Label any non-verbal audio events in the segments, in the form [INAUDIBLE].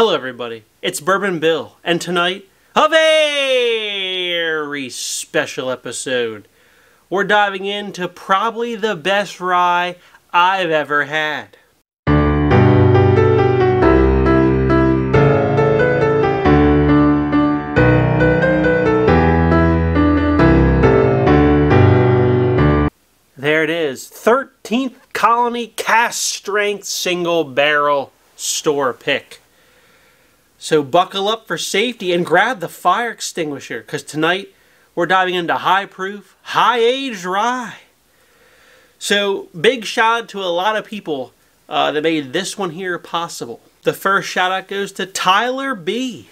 Hello everybody, it's Bourbon Bill, and tonight, a very special episode. We're diving into probably the best rye I've ever had. There it is, 13th Colony Cask Strength Single Barrel Store Pick. So buckle up for safety and grab the fire extinguisher because tonight we're diving into high proof, high aged rye. So big shout out to a lot of people uh, that made this one here possible. The first shout out goes to Tyler B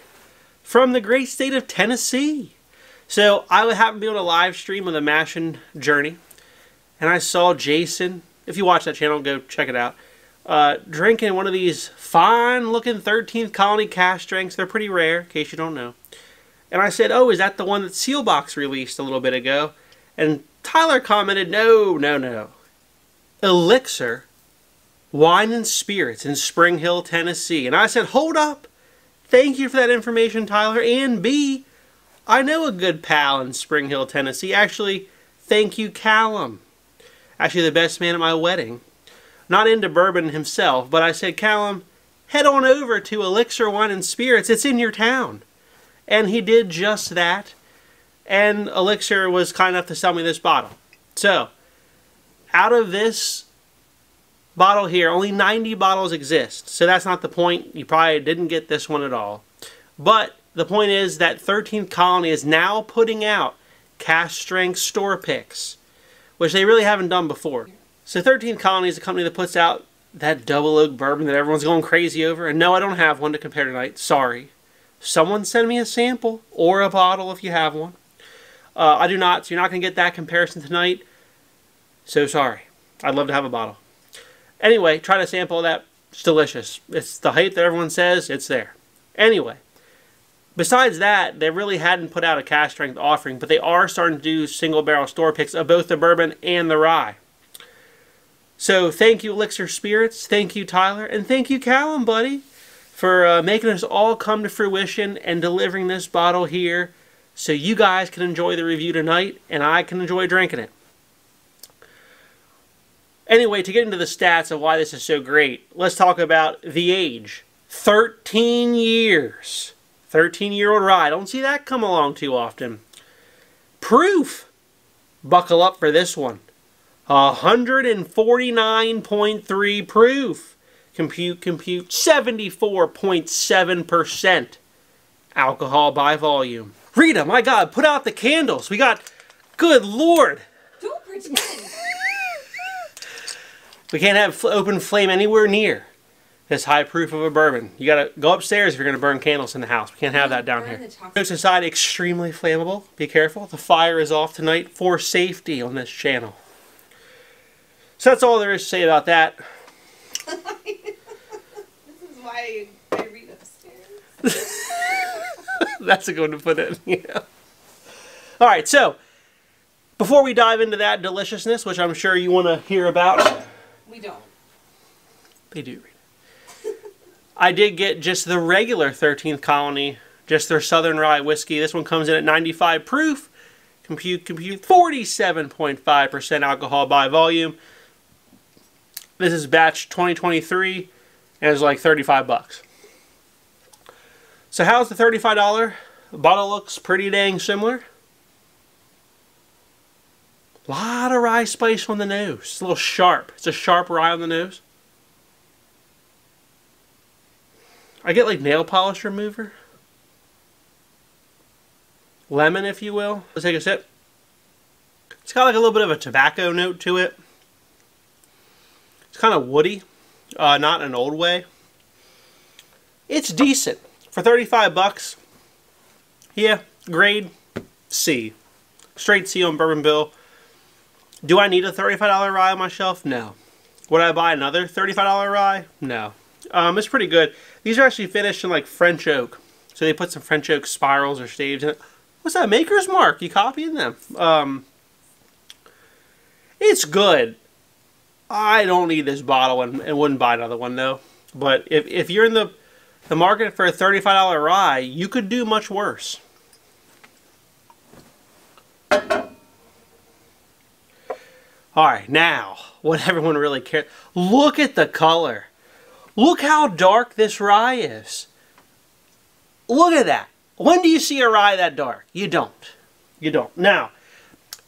from the great state of Tennessee. So I would to be on a live stream of the Mashing Journey and I saw Jason. If you watch that channel, go check it out uh, drinking one of these fine looking 13th Colony cash drinks. They're pretty rare, in case you don't know. And I said, oh, is that the one that Seelbach's released a little bit ago? And Tyler commented, no, no, no. Elixir Wine and Spirits in Spring Hill, Tennessee. And I said, hold up. Thank you for that information, Tyler. And B, I know a good pal in Spring Hill, Tennessee. Actually, thank you, Callum. Actually, the best man at my wedding not into bourbon himself, but I said, Callum, head on over to Elixir Wine and Spirits. It's in your town. And he did just that. And Elixir was kind enough to sell me this bottle. So, out of this bottle here, only 90 bottles exist. So that's not the point. You probably didn't get this one at all. But the point is that 13th Colony is now putting out cask strength store picks, which they really haven't done before. So 13th Colony is a company that puts out that double oak bourbon that everyone's going crazy over. And no, I don't have one to compare tonight. Sorry. Someone send me a sample or a bottle if you have one. Uh, I do not, so you're not going to get that comparison tonight. So sorry. I'd love to have a bottle. Anyway, try to sample that. It's delicious. It's the hype that everyone says. It's there. Anyway, besides that, they really hadn't put out a cask strength offering, but they are starting to do single barrel store picks of both the bourbon and the rye. So thank you, Elixir Spirits. Thank you, Tyler. And thank you, Callum, buddy, for uh, making us all come to fruition and delivering this bottle here so you guys can enjoy the review tonight and I can enjoy drinking it. Anyway, to get into the stats of why this is so great, let's talk about the age. 13 years. 13 year old rye. Don't see that come along too often. Proof. Buckle up for this one. 149.3 proof. Compute, compute, 74.7% alcohol by volume. Rita, my God, put out the candles. We got, good Lord. Don't pretend. [LAUGHS] we can't have open flame anywhere near this high proof of a bourbon. You gotta go upstairs if you're gonna burn candles in the house. We can't have that down here. Notes aside, extremely flammable. Be careful. The fire is off tonight for safety on this channel. So that's all there is to say about that. [LAUGHS] this is why I read upstairs. [LAUGHS] that's a good one to put in. Yeah. All right, so before we dive into that deliciousness, which I'm sure you want to hear about, we don't. They do read I did get just the regular 13th Colony, just their Southern Rye whiskey. This one comes in at 95 proof. Compute, compute, 47.5% alcohol by volume. This is batch 2023 and it's like 35 bucks. So how's the $35 bottle looks pretty dang similar. A lot of rye spice on the nose. It's a little sharp. It's a sharp rye on the nose. I get like nail polish remover. Lemon, if you will. Let's take a sip. It's got like a little bit of a tobacco note to it. It's kind of woody, uh, not in an old way. It's decent. For 35 bucks, yeah, grade C. Straight C on Bourbon Bill. Do I need a $35 rye on my shelf? No. Would I buy another $35 rye? No. Um, it's pretty good. These are actually finished in like French oak. So they put some French oak spirals or staves in it. What's that? Maker's Mark. You copying them? Um, it's good. I don't need this bottle and, and wouldn't buy another one though. But if, if you're in the the market for a $35 rye, you could do much worse. All right, now, [LAUGHS] what everyone really cares. Look at the color. Look how dark this rye is. Look at that. When do you see a rye that dark? You don't. You don't. Now,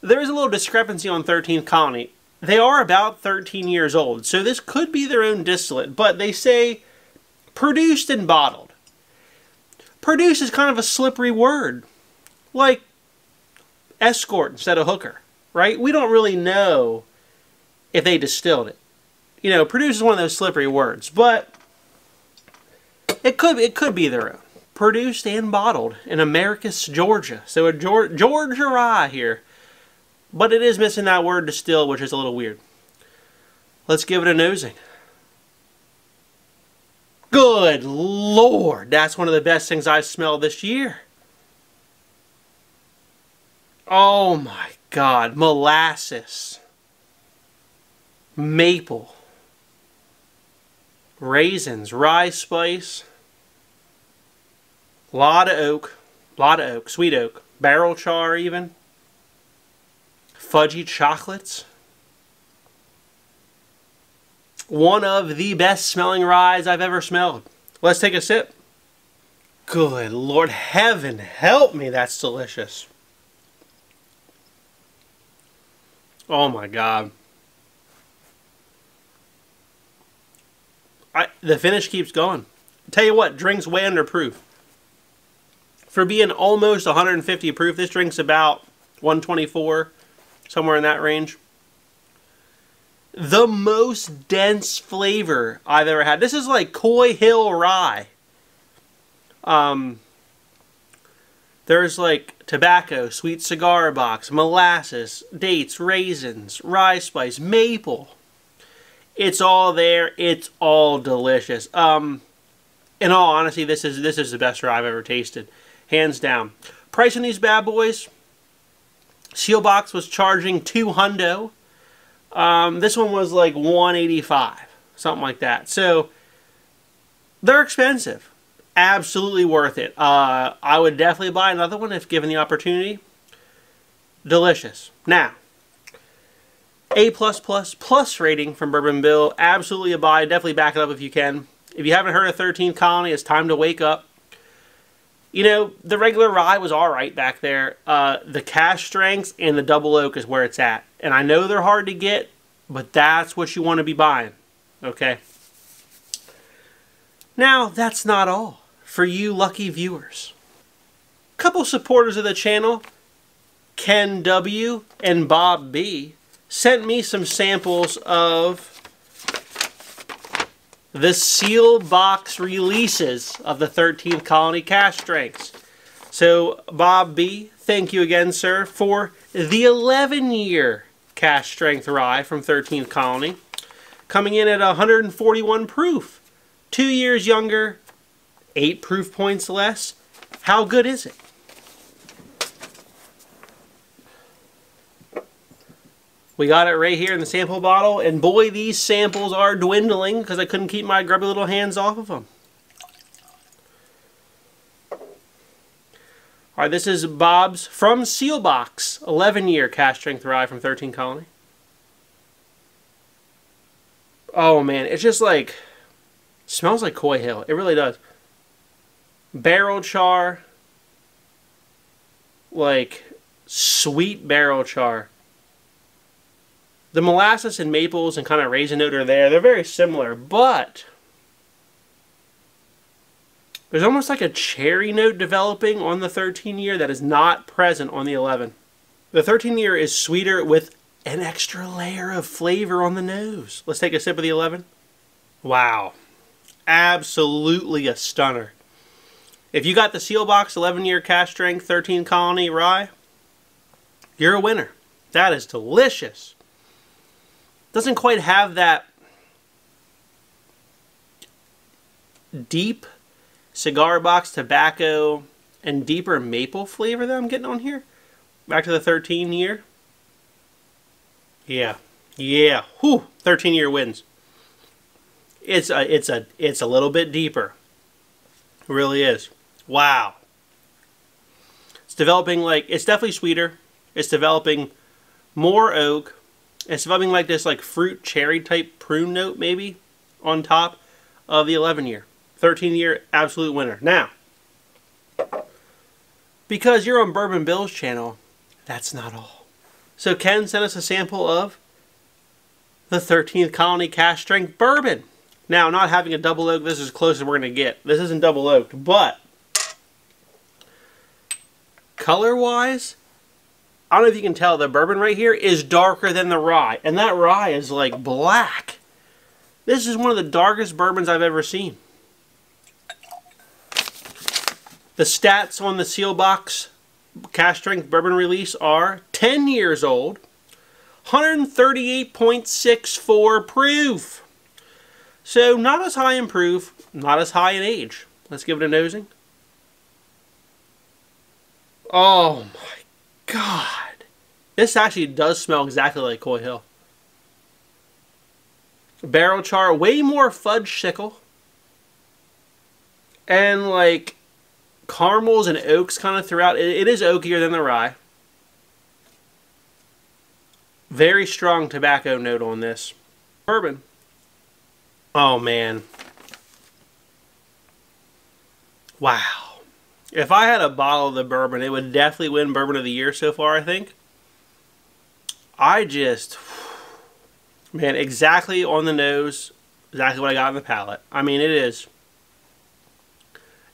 there is a little discrepancy on 13th Colony. They are about 13 years old, so this could be their own distillate, but they say produced and bottled. Produce is kind of a slippery word, like escort instead of hooker, right? We don't really know if they distilled it. You know, produce is one of those slippery words, but it could it could be their own. Produced and bottled in Americus, Georgia. So a Georgia rye here. But it is missing that word distill, which is a little weird. Let's give it a nosing. Good Lord, that's one of the best things I've smelled this year. Oh my God, molasses, maple, raisins, rye spice, lot of oak, lot of oak, sweet oak, barrel char even fudgy chocolates. One of the best smelling ryes I've ever smelled. Let's take a sip. Good Lord, heaven help me, that's delicious. Oh my God. I, the finish keeps going. Tell you what, drink's way under proof. For being almost 150 proof, this drink's about 124 somewhere in that range. The most dense flavor I've ever had. This is like Coy Hill Rye. Um, there's like tobacco, sweet cigar box, molasses, dates, raisins, rye spice, maple. It's all there. It's all delicious. Um, in all honesty, this is this is the best rye I've ever tasted, hands down. Price on these bad boys Seelbach's was charging two hundo. Um, this one was like 185, something like that. So they're expensive. Absolutely worth it. Uh, I would definitely buy another one if given the opportunity. Delicious. Now, A plus rating from Bourbon Bill. Absolutely a buy. Definitely back it up if you can. If you haven't heard of 13th Colony, it's time to wake up. You know, the regular rye was all right back there. Uh, the cask strengths and the double oak is where it's at. And I know they're hard to get, but that's what you want to be buying. Okay? Now, that's not all for you lucky viewers. Couple supporters of the channel, Ken W. and Bob B., sent me some samples of the Seelbach's releases of the 13th Colony cask strengths. So, Bob B., thank you again, sir, for the 11 year cask strength rye from 13th Colony, coming in at 141 proof. Two years younger, eight proof points less. How good is it? We got it right here in the sample bottle, and boy, these samples are dwindling because I couldn't keep my grubby little hands off of them. All right, this is Bob's from Seelbach's 11-year cask strength rye from 13 Colony. Oh man, it's just like smells like Coy Hill. It really does. Barrel char, like sweet barrel char the molasses and maples and kind of raisin note are there. They're very similar, but there's almost like a cherry note developing on the 13 year that is not present on the 11. The 13 year is sweeter with an extra layer of flavor on the nose. Let's take a sip of the 11. Wow. Absolutely a stunner. If you got the Seelbach's 11 year cask strength 13 colony rye, you're a winner. That is delicious doesn't quite have that deep cigar box tobacco and deeper maple flavor that I'm getting on here. Back to the 13 year. Yeah. Yeah. Whew. 13 year wins. It's a it's a it's a little bit deeper. really is. Wow. It's developing like it's definitely sweeter. It's developing more oak. It's developing like this like fruit cherry type prune note maybe on top of the 11 year. 13 year absolute winner. Now, because you're on Bourbon Bill's channel, that's not all. So Ken sent us a sample of the 13th Colony cask Strength Bourbon. Now, not having a double oak, this is as close as we're going to get. This isn't double oaked, but color-wise, I don't know if you can tell, the bourbon right here is darker than the rye. And that rye is like black. This is one of the darkest bourbons I've ever seen. The stats on the Seelbach's cask strength bourbon release are 10 years old, 138.64 proof. So not as high in proof, not as high in age. Let's give it a nosing. Oh my god. This actually does smell exactly like Coy Hill. Barrel char, way more fudge sickle. And like caramels and oaks kind of throughout. it, it is oakier than the rye. Very strong tobacco note on this. Bourbon. Oh man. Wow. If I had a bottle of the bourbon, it would definitely win Bourbon of the Year so far, I think. I just, man, exactly on the nose, exactly what I got in the palate. I mean, it is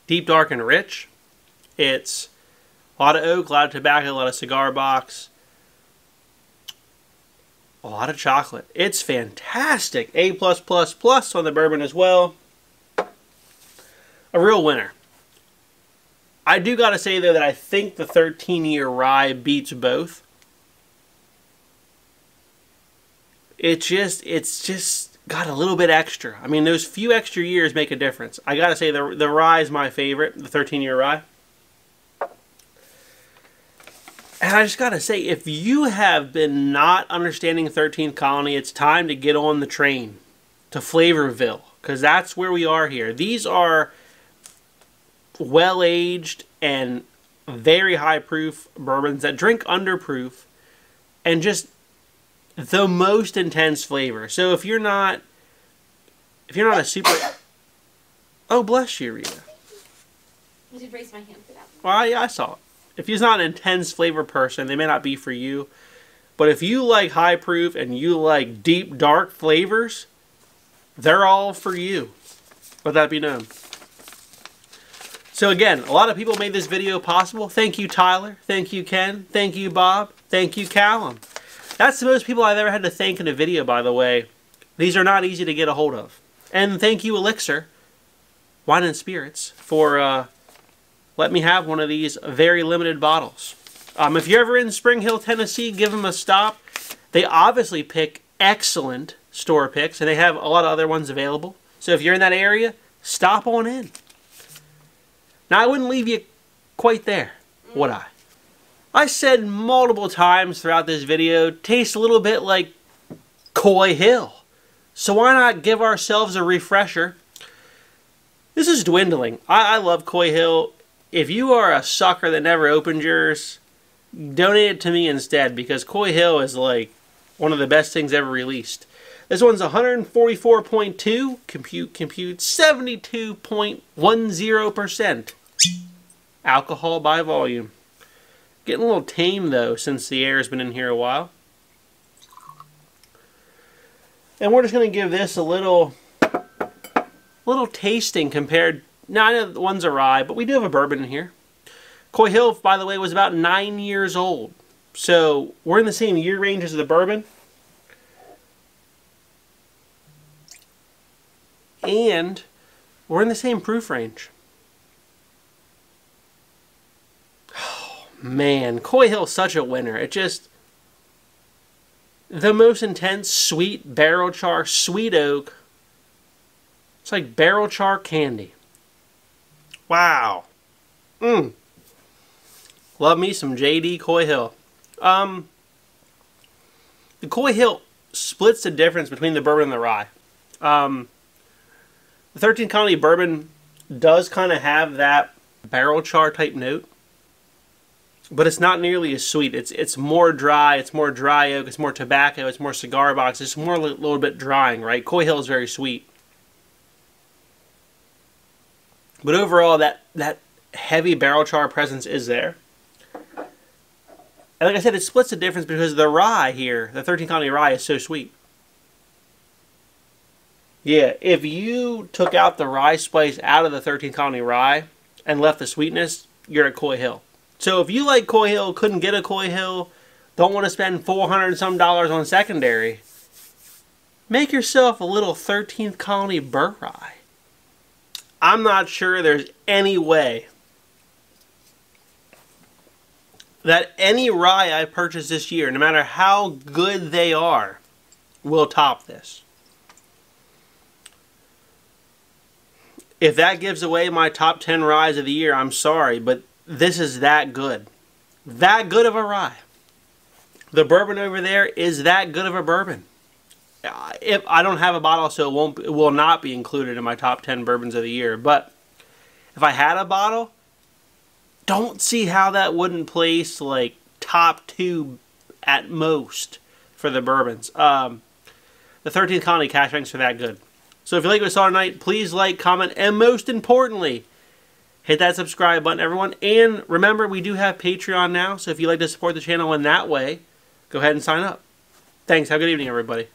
deep, dark, and rich. It's a lot of oak, a lot of tobacco, a lot of cigar box, a lot of chocolate. It's fantastic. A plus plus plus on the bourbon as well. A real winner. I do got to say though that I think the 13 year rye beats both. It just it's just got a little bit extra. I mean, those few extra years make a difference. I got to say the the rye is my favorite, the 13 year rye. And I just got to say, if you have been not understanding 13th Colony, it's time to get on the train to Flavorville because that's where we are here. These are well aged and very high proof bourbons that drink under proof and just the most intense flavor. So if you're not if you're not a super Oh bless you, Rita. I did raise my hand for that. Well, yeah, I saw it. If you're not an intense flavor person, they may not be for you. But if you like high proof and you like deep dark flavors, they're all for you. Let that be known. So again, a lot of people made this video possible. Thank you, Tyler. Thank you, Ken. Thank you, Bob. Thank you, Callum. That's the most people I've ever had to thank in a video, by the way. These are not easy to get a hold of. And thank you, Elixir, Wine and Spirits, for uh, let me have one of these very limited bottles. Um, if you're ever in Spring Hill, Tennessee, give them a stop. They obviously pick excellent store picks, and they have a lot of other ones available. So if you're in that area, stop on in. Now, I wouldn't leave you quite there, would I? I said multiple times throughout this video, tastes a little bit like Coy Hill. So why not give ourselves a refresher? This is dwindling. I, I love Coy Hill. If you are a sucker that never opened yours, donate it to me instead because Coy Hill is like one of the best things ever released. This one's 144.2, compute, compute, 72.10% alcohol by volume. Getting a little tame though since the air has been in here a while. And we're just going to give this a little little tasting compared. Now I know the one's a rye, but we do have a bourbon in here. Coy Hill, by the way, was about nine years old. So we're in the same year range as the bourbon. And we're in the same proof range. Oh, man, Coy Hill's such a winner. It just the most intense sweet barrel char sweet oak. It's like barrel char candy. Wow. Mmm. Love me some JD Coy Hill. Um, the Coy Hill splits the difference between the bourbon and the rye. Um, the 13 Colony bourbon does kind of have that barrel char type note, but it's not nearly as sweet. It's it's more dry. It's more dry oak. It's more tobacco. It's more cigar box. It's more a little bit drying, right? Coy Hill is very sweet, but overall, that that heavy barrel char presence is there. And like I said, it splits the difference because the rye here, the 13 Colony rye, is so sweet. Yeah, if you took out the rye spice out of the 13 Colony rye and left the sweetness, you're at Coy Hill. So if you like Coy Hill, couldn't get a Coy Hill, don't want to spend 400 some dollars on secondary, make yourself a little 13th Colony Burr Rye. I'm not sure there's any way that any rye I purchase this year, no matter how good they are, will top this. If that gives away my top 10 ryes of the year, I'm sorry, but this is that good. That good of a rye. The bourbon over there is that good of a bourbon. If I don't have a bottle, so it won't it will not be included in my top 10 bourbons of the year, but if I had a bottle, don't see how that wouldn't place like top two at most for the bourbons. Um, the 13th Colony cash banks are that good. So if you like what we saw tonight, please like, comment, and most importantly, hit that subscribe button, everyone. And remember, we do have Patreon now, so if you'd like to support the channel in that way, go ahead and sign up. Thanks. Have a good evening, everybody.